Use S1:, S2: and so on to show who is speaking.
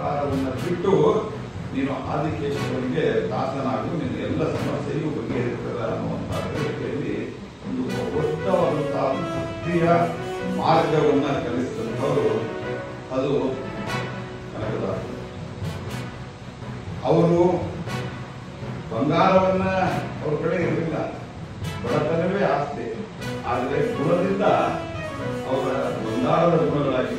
S1: ಬಿಟ್ಟು ನೀನು ಆದಿಕೇಶವನಿಗೆ ದಾಸನಾಗು ನಿನ್ನ ಎಲ್ಲ ಸಮಸ್ಯೆಯೂ ಬಗೆಹರಿಸ್ತದ ಅನ್ನುವಂಥ ಹೇಳಿಕೆಯಲ್ಲಿ ಒಂದು ದೊಡ್ಡವಾದಂತಹ ಭಕ್ತಿಯ ಮಾರ್ಗವನ್ನ ಕಲಿಸಿದಂಥವರು ಅದು ಕನಕದಾಸ ಅವರು ಬಂಗಾರವನ್ನ ಅವ್ರ ಕಡೆ ಇರಲಿಲ್ಲ. ಬಡತನವೇ ಆಸ್ತಿ. ಆದರೆ ಗುಣದಿಂದ ಅವರ ಬಂಗಾರದ ಗುಣಗಳಾಗಿ